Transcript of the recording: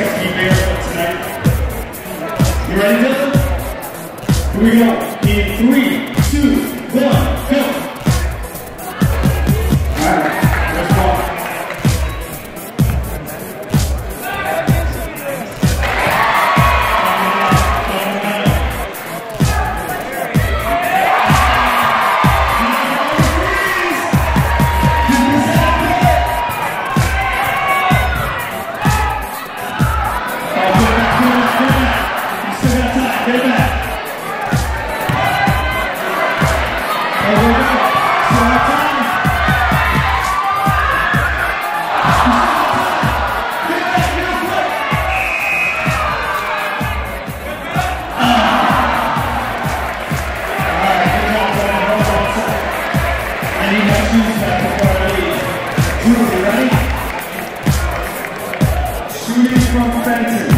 expect to be tonight. You ready, Dylan? Here we go. In three, two, one, go. Judy from Fenton.